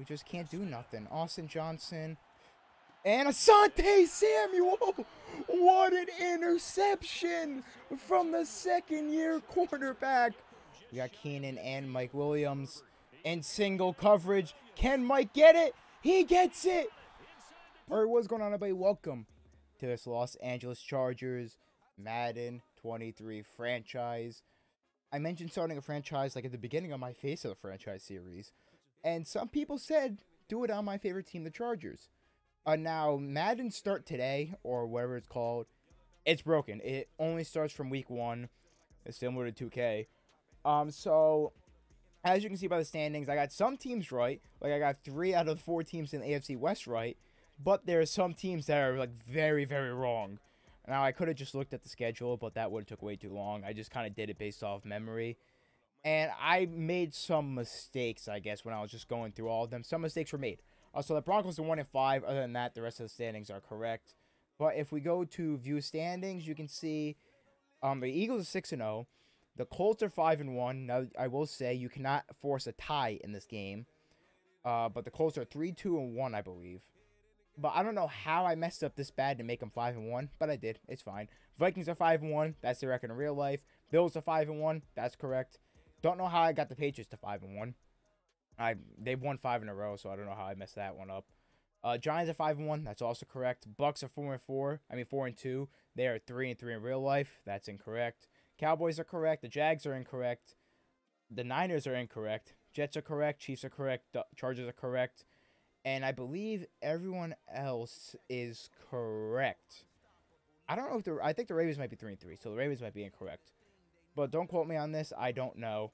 we just can't do nothing. Austin Johnson and Asante Samuel. What an interception from the second year quarterback. We got Keenan and Mike Williams in single coverage. Can Mike get it? He gets it. Or what's going on, everybody? Welcome to this Los Angeles Chargers Madden 23 franchise. I mentioned starting a franchise like at the beginning of my Face of the Franchise series, and some people said do it on my favorite team, the Chargers. Uh, now, Madden start today, or whatever it's called, it's broken. It only starts from week one. It's similar to 2K. Um, so, as you can see by the standings, I got some teams right. Like, I got three out of four teams in the AFC West right. But there are some teams that are, like, very, very wrong. Now, I could have just looked at the schedule, but that would have took way too long. I just kind of did it based off memory. And I made some mistakes, I guess, when I was just going through all of them. Some mistakes were made. Uh, so the Broncos are 1 and 5. Other than that, the rest of the standings are correct. But if we go to view standings, you can see um, the Eagles are 6 and 0. The Colts are 5 and 1. Now, I will say you cannot force a tie in this game. Uh, but the Colts are 3 2 and 1, I believe. But I don't know how I messed up this bad to make them 5 and 1, but I did. It's fine. Vikings are 5 and 1. That's the record in real life. Bills are 5 and 1. That's correct. Don't know how I got the Patriots to 5 and 1. I they've won 5 in a row, so I don't know how I messed that one up. Uh, Giants are 5 and 1. That's also correct. Bucks are 4 and 4. I mean 4 and 2. They are 3 and 3 in real life. That's incorrect. Cowboys are correct. The Jags are incorrect. The Niners are incorrect. Jets are correct. Chiefs are correct. Chargers are correct. And I believe everyone else is correct. I don't know if the I think the Ravens might be 3 and 3, so the Ravens might be incorrect. But don't quote me on this. I don't know.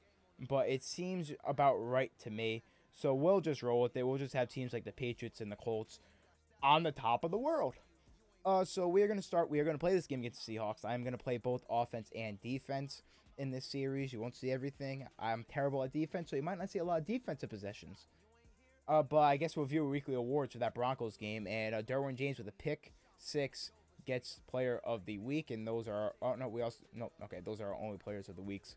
But it seems about right to me. So we'll just roll with it. We'll just have teams like the Patriots and the Colts on the top of the world. Uh, so we're going to start. We are going to play this game against the Seahawks. I'm going to play both offense and defense in this series. You won't see everything. I'm terrible at defense, so you might not see a lot of defensive possessions. Uh, but I guess we'll view weekly awards for that Broncos game. And uh, Derwin James with a pick six gets player of the week. And those are, oh, no, we also, no, okay, those are our only players of the weeks.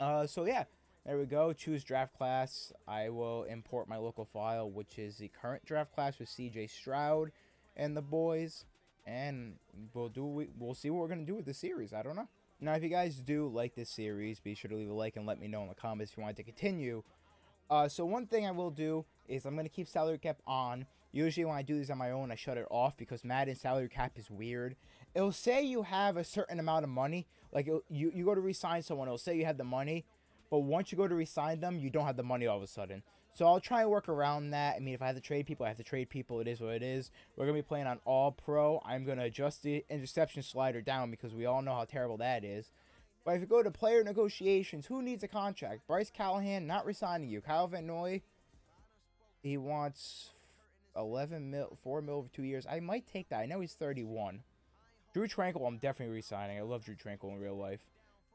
Uh, so yeah, there we go. Choose draft class. I will import my local file, which is the current draft class with CJ Stroud and the boys, and we'll do we'll see what we're gonna do with the series. I don't know. Now, if you guys do like this series, be sure to leave a like and let me know in the comments if you want to continue. Uh, so one thing I will do is I'm gonna keep salary cap on. Usually when I do these on my own, I shut it off because Madden salary cap is weird. It'll say you have a certain amount of money. Like you you go to resign someone, it'll say you have the money, but once you go to resign them, you don't have the money all of a sudden. So I'll try and work around that. I mean, if I have to trade people, I have to trade people. It is what it is. We're going to be playing on All Pro. I'm going to adjust the interception slider down because we all know how terrible that is. But if you go to player negotiations, who needs a contract? Bryce Callahan not resigning you. Kyle Van Noy, he wants 11 mil, 4 mil over two years. I might take that. I know he's 31. Drue Tranquill, I'm definitely resigning. I love Drue Tranquill in real life.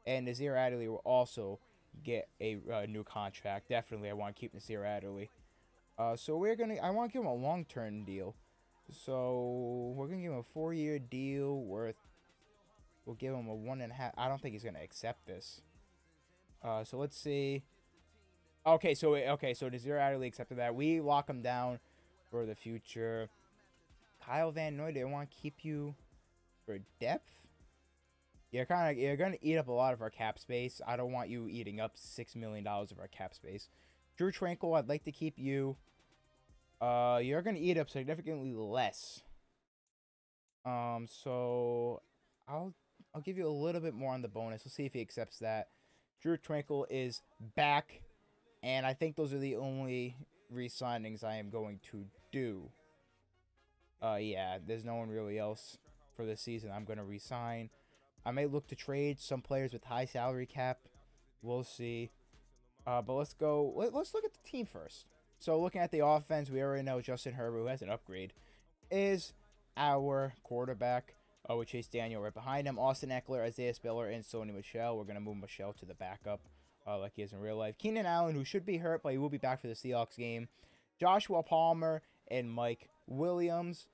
And Nasir Adderley will also get a uh, new contract. Definitely, I want to keep Nasir Adderley. Uh, so we're gonna. I want to give him a long-term deal. So we're gonna give him a four-year deal worth. We'll give him a one and a half. I don't think he's gonna accept this. Uh, so let's see. Okay, so okay, so Nasir Adderley accepted that. We lock him down for the future. Kyle Van Noy, they want to keep you for depth you're kind of you're gonna eat up a lot of our cap space. I don't want you eating up six million dollars of our cap space. Drue Tranquill, I'd like to keep you. Uh, you're gonna eat up significantly less. Um, so I'll I'll give you a little bit more on the bonus. We'll see if he accepts that. Drue Tranquill is back, and I think those are the only re-signings I am going to do. Uh, yeah, there's no one really else for this season I'm gonna re-sign. I may look to trade some players with high salary cap. We'll see. Uh, but let's go. Let, us look at the team first. So looking at the offense, we already know Justin Herbert, who has an upgrade, is our quarterback. Oh, with Chase Daniel right behind him. Austin Ekeler, Isaiah Spiller, and Sony Michel. We're going to move Michel to the backup uh, like he is in real life. Keenan Allen, who should be hurt, but he will be back for the Seahawks game. Joshua Palmer and Mike Williams.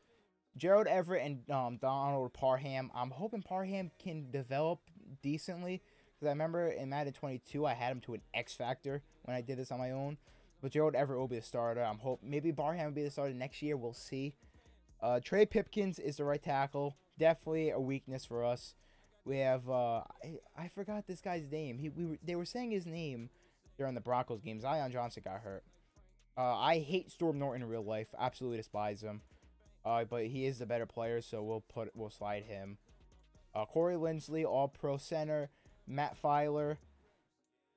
Gerald Everett and um, Donald Parham. I'm hoping Parham can develop decently because I remember in Madden 22 I had him to an X factor when I did this on my own. But Gerald Everett will be the starter. I'm hope maybe Parham will be the starter next year. We'll see. Uh, Trey Pipkins is the right tackle. Definitely a weakness for us. We have uh, I, I forgot this guy's name. He we were, they were saying his name during the Broncos game. Zion Johnson got hurt. Uh, I hate Storm Norton in real life. Absolutely despise him. Uh, but he is the better player, so we'll put we'll slide him. Uh, Corey Linsley, All Pro center. Matt Feiler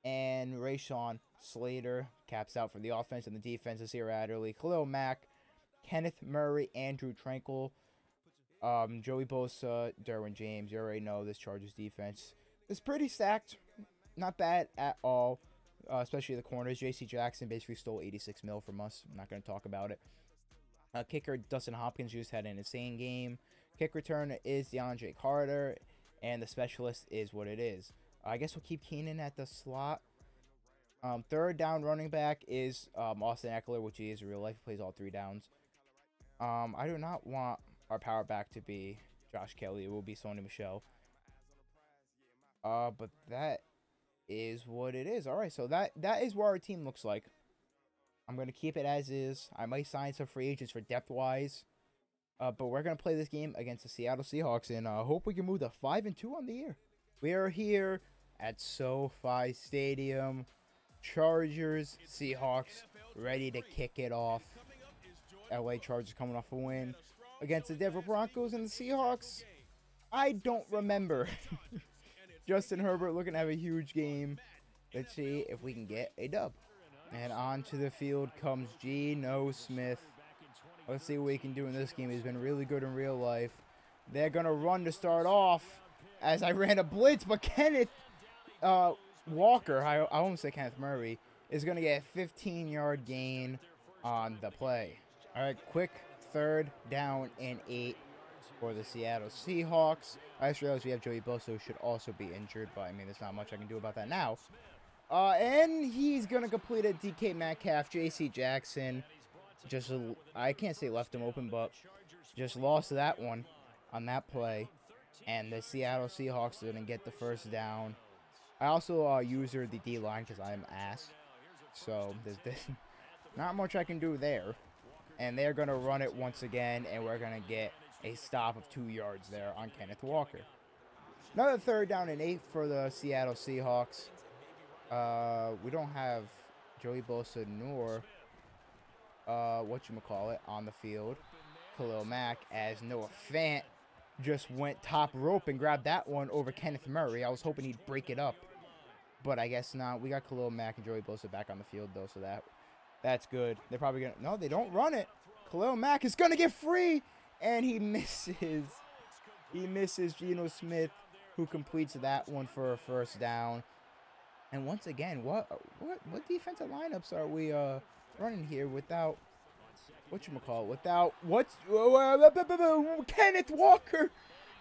and Rashawn Slater caps out for the offense and the defense. Nasir Adderley, Khalil Mack, Kenneth Murray, Andrew Tranquill, um, Joey Bosa, Derwin James. You already know this Chargers defense It's pretty stacked. Not bad at all, uh, especially the corners. J.C. Jackson basically stole 86 mil from us. I'm not going to talk about it. Uh, kicker Dustin Hopkins just had an insane game. Kick return is DeAndre Carter, and the specialist is what it is. I guess we'll keep Keenan at the slot. Um, third down running back is um, Austin Ekeler, which he is in real life. He plays all three downs. Um, I do not want our power back to be Josh Kelley. It will be Sony Michel. Uh, but that is what it is. All right, so that that is what our team looks like. I'm gonna keep it as is. I might sign some free agents for depth wise. Uh, but we're gonna play this game against the Seattle Seahawks, and I uh, hope we can move to five and two on the year. We are here at SoFi Stadium. Chargers, Seahawks, ready to kick it off. LA Chargers coming off a win against the Denver Broncos and the Seahawks. I don't remember. Justin Herbert looking to have a huge game. Let's see if we can get a dub. And onto the field comes Geno Smith. Let's see what we can do in this game. He's been really good in real life. They're going to run to start off as I ran a blitz, but Kenneth uh, Walker, I, I won't say Kenneth Murray, is going to get a 15-yard gain on the play. All right, quick third down and eight for the Seattle Seahawks. I just realized we have Joey Bosa, should also be injured, but I mean, there's not much I can do about that now. Uh, and he's going to complete a DK Metcalf, J.C. Jackson. Just, I can't say left him open, but just lost that one on that play. And the Seattle Seahawks didn't get the first down. I also uh, user the D line because I'm ass. So there's, there's not much I can do there. And they're going to run it once again, and we're going to get a stop of two yards there on Kenneth Walker. Another third down and eight for the Seattle Seahawks. Uh, we don't have Joey Bosa nor uh, what you call it on the field. Khalil Mack as Noah Fant just went top rope and grabbed that one over Kenneth Murray. I was hoping he'd break it up, but I guess not. We got Khalil Mack and Joey Bosa back on the field though, so that that's good. They're probably gonna no, they don't run it. Khalil Mack is gonna get free, and he misses. He misses Geno Smith, who completes that one for a first down. And once again, what what what defensive lineups are we uh running here without what you call it? Without what uh, Kenneth Walker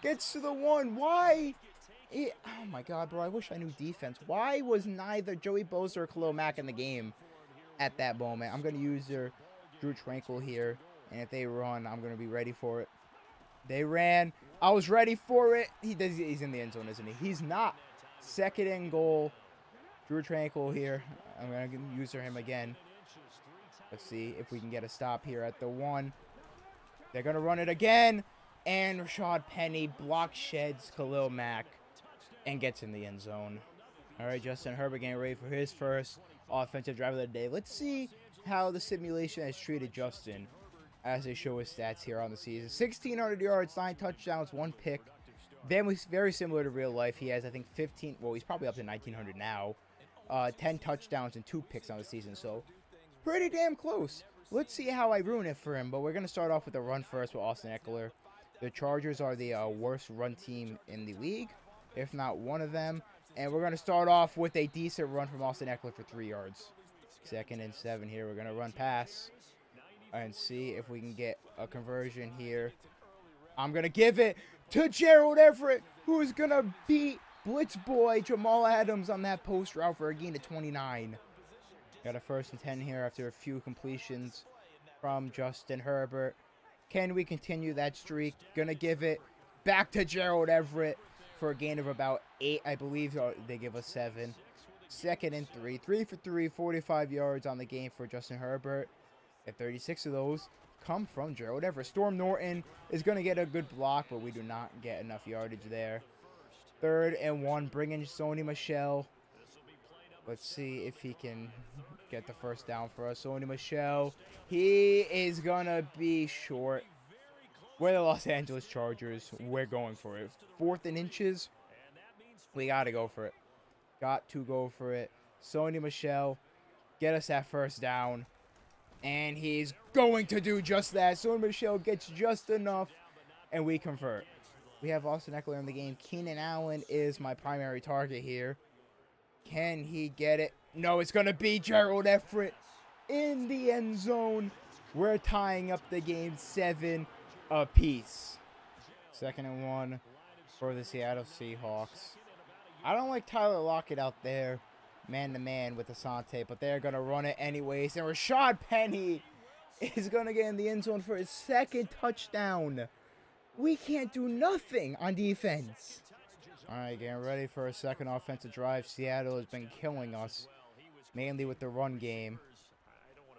gets to the one. Why? It, oh my God, bro! I wish I knew defense. Why was neither Joey Bosa or Khalil Mack in the game at that moment? I'm gonna use your Drue Tranquill here, and if they run, I'm gonna be ready for it. They ran. I was ready for it. He does. He's in the end zone, isn't he? He's not. Second and goal. Drue Tranquill here. I'm gonna use him again. Let's see if we can get a stop here at the one. They're going to run it again. And Rashaad Penny block sheds Khalil Mack and gets in the end zone. All right, Justin Herbert getting ready for his first offensive drive of the day. Let's see how the simulation has treated Justin as they show his stats here on the season. 1,600 yards, 9 touchdowns, 1 pick. Then was very similar to real life. He has, I think, 15. Well, he's probably up to 1,900 now. Uh, 10 touchdowns and 2 picks on the season. So pretty damn close. Let's see how I ruin it for him. But we're going to start off with a run first with Austin Ekeler. The Chargers are the uh, worst run team in the league, if not one of them. And we're going to start off with a decent run from Austin Ekeler for three yards. Second and seven here. We're going to run pass and see if we can get a conversion here. I'm going to give it to Gerald Everett, who is going to beat Blitz Boy Jamal Adams on that post route for a gain of 29. Got a first and 10 here after a few completions from Justin Herbert. Can we continue that streak? Gonna give it back to Gerald Everett for a gain of about eight. I believe they give us seven. Second and three. Three for three, 45 yards on the game for Justin Herbert. And 36 of those come from Gerald Everett. Storm Norton is going to get a good block, but we do not get enough yardage there. Third and one, bring in Sony Michel. Let's see if he can get the first down for us. Sony Michel, he is going to be short. We're the Los Angeles Chargers. We're going for it. Fourth and inches. We got to go for it. Got to go for it. Sony Michel, get us that first down. And he's going to do just that. Sony Michel gets just enough, and we convert. We have Austin Ekeler in the game. Keenan Allen is my primary target here. Can he get it? No, it's going to be Gerald Everett in the end zone. We're tying up the game seven apiece. Second and one for the Seattle Seahawks. I don't like Tyler Lockett out there man to man with Asante, but they're going to run it anyways. And Rashaad Penny is going to get in the end zone for his second touchdown. We can't do nothing on defense. All right, getting ready for a second offensive drive. Seattle has been killing us, mainly with the run game.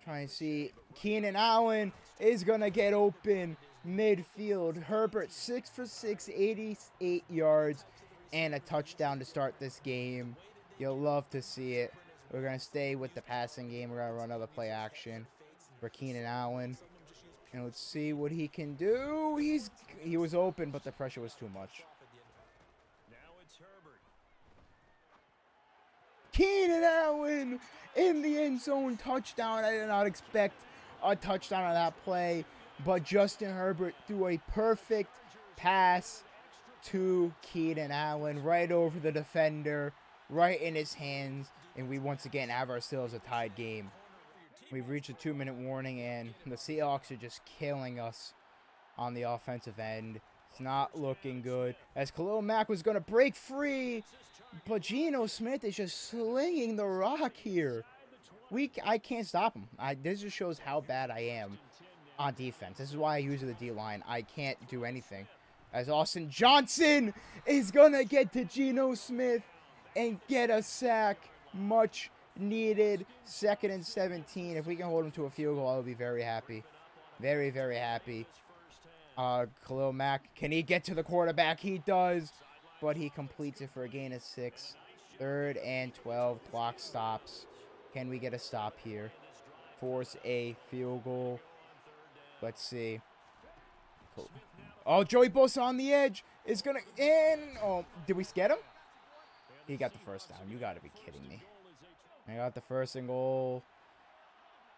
Trying to see Keenan Allen is going to get open midfield. Herbert, 6 for 6, 88 yards, and a touchdown to start this game. You'll love to see it. We're going to stay with the passing game. We're going to run another play action for Keenan Allen. And let's see what he can do. He's He was open, but the pressure was too much. Keenan Allen in the end zone touchdown. I did not expect a touchdown on that play, but Justin Herbert threw a perfect pass to Keenan Allen right over the defender, right in his hands, and we once again have ourselves a tied game. We've reached a two minute warning, and the Seahawks are just killing us on the offensive end. It's not looking good. As Khalil Mack was going to break free, but Geno Smith is just slinging the rock here. We, I can't stop him. I, this just shows how bad I am on defense. This is why I use the D line. I can't do anything. As Austin Johnson is going to get to Geno Smith and get a sack. Much needed. Second and 17. If we can hold him to a field goal, I'll be very happy. Very, very happy. Uh, Khalil Mack, can he get to the quarterback? He does but he completes it for a gain of six. Third and 12. Clock stops. Can we get a stop here? Force a field goal. Let's see. Oh, Joey Bosa on the edge is going to in. Oh, did we get him? He got the first down. You got to be kidding me. I got the first and goal.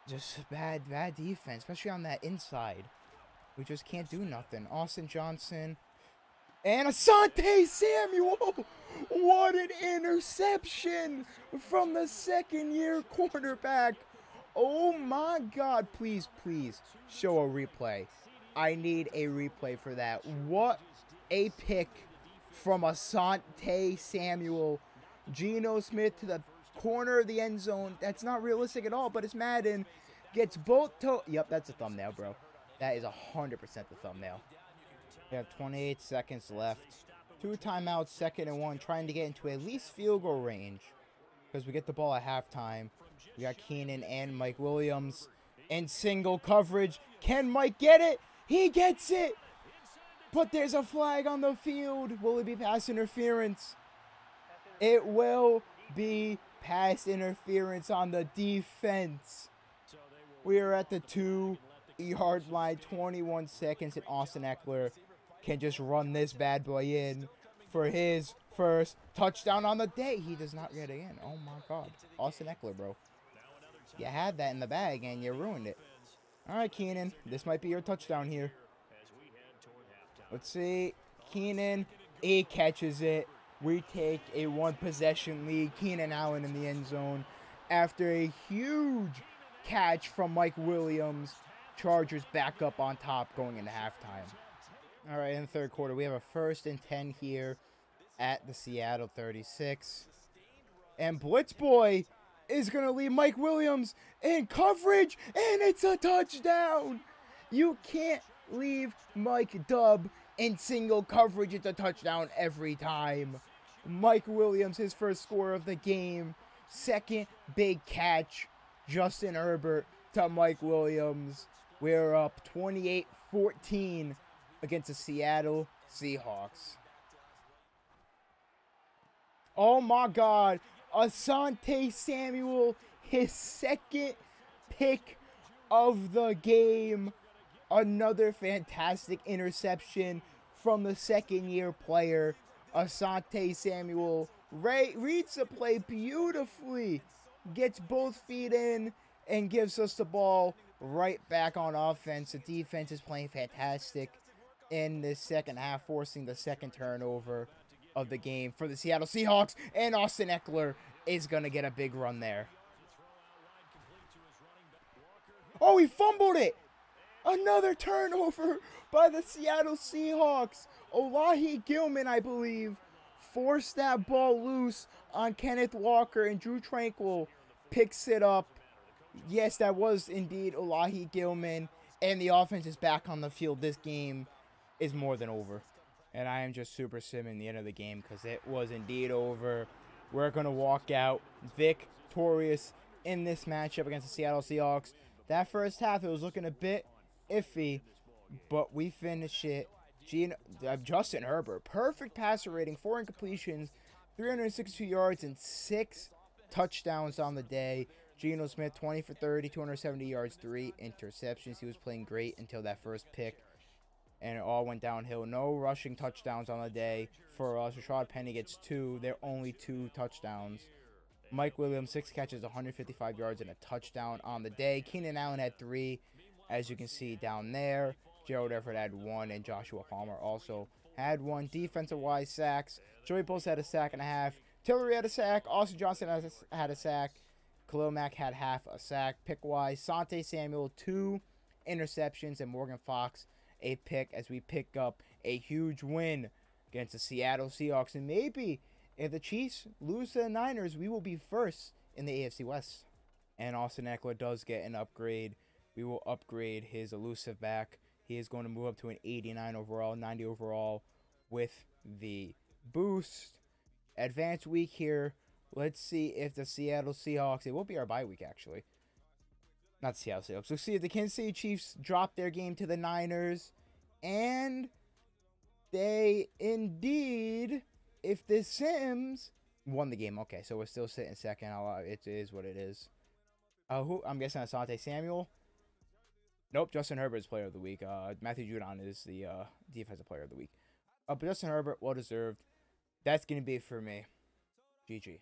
Just bad, bad defense, especially on that inside. We just can't do nothing. Austin Johnson and Asante Samuel. What an interception from the second year quarterback. Oh my God. Please, please show a replay. I need a replay for that. What a pick from Asante Samuel. Geno Smith to the corner of the end zone. That's not realistic at all, but it's Madden. Gets both toe. Yep, that's a thumbnail, bro. That is 100% the thumbnail. We have 28 seconds left. Two timeouts, second and one, trying to get into at least field goal range. Because we get the ball at halftime. We got Keenan and Mike Williams in single coverage. Can Mike get it? He gets it! But there's a flag on the field. Will it be pass interference? It will be pass interference on the defense. We are at the two yard line, 21 seconds, and Austin Ekeler can just run this bad boy in for his first touchdown on the day. He does not get it in. Oh my God. Austin Ekeler, bro. You had that in the bag and you ruined it. All right, Keenan. This might be your touchdown here. Let's see. Keenan, he catches it. We take a one possession lead. Keenan Allen in the end zone after a huge catch from Mike Williams. Chargers back up on top going into halftime. All right, in the third quarter, we have a first and 10 here at the Seattle 36. And Blitz Boy is going to leave Mike Williams in coverage, and it's a touchdown. You can't leave Mike Dub in single coverage. It's a touchdown every time. Mike Williams, his first score of the game. second big catch. Justin Herbert to Mike Williams. We're up 28 14 against the Seattle Seahawks. Oh my God. Asante Samuel, his second pick of the game. Another fantastic interception from the second year player, Asante Samuel. Ray reads the play beautifully, gets both feet in, and gives us the ball right back on offense. The defense is playing fantastic in the second half, forcing the second turnover of the game for the Seattle Seahawks. And Austin Ekeler is going to get a big run there. Oh, he fumbled it. Another turnover by the Seattle Seahawks. Alohi Gilman, I believe, forced that ball loose on Kenneth Walker, and Drue Tranquill picks it up. Yes, that was indeed Alohi Gilman, and the offense is back on the field. This game is more than over. And I am just super simming the end of the game because it was indeed over. We're going to walk out victorious in this matchup against the Seattle Seahawks. That first half, it was looking a bit iffy, but we finish it. Gene, uh, Justin Herbert, perfect passer rating, four incompletions, 362 yards, and six touchdowns on the day. Geno Smith, 20 for 30, 270 yards, three interceptions. He was playing great until that first pick, and it all went downhill. No rushing touchdowns on the day for us. Rashaad Penny gets two. They're only two touchdowns. Mike Williams, six catches, 155 yards, and a touchdown on the day. Keenan Allen had three, as you can see down there. Gerald Everett had one, and Joshua Palmer also had one. Defensive wise sacks. Joey Bosa had a sack and a half. Tillery had a sack. Austin Johnson had a sack. Khalil Mack had half a sack. Pick wise, Sante Samuel, two interceptions, and Morgan Fox, a pick as we pick up a huge win against the Seattle Seahawks. And maybe if the Chiefs lose to the Niners, we will be first in the AFC West. And Austin Ekeler does get an upgrade. We will upgrade his elusive back. He is going to move up to an 89 overall, 90 overall with the boost. Advanced week here. Let's see if the Seattle Seahawks, it will be our bye week actually. Not Seattle Seahawks. Let's see if the Kansas City Chiefs drop their game to the Niners. And they indeed if the Sims won the game, okay, so we're still sitting second. It is what it is. Uh, who I'm guessing Asante Samuel. Nope, Justin Herbert is player of the week. Uh, Matthew Judon is the uh, defensive player of the week. Uh, but Justin Herbert, well deserved. That's gonna be for me. GG.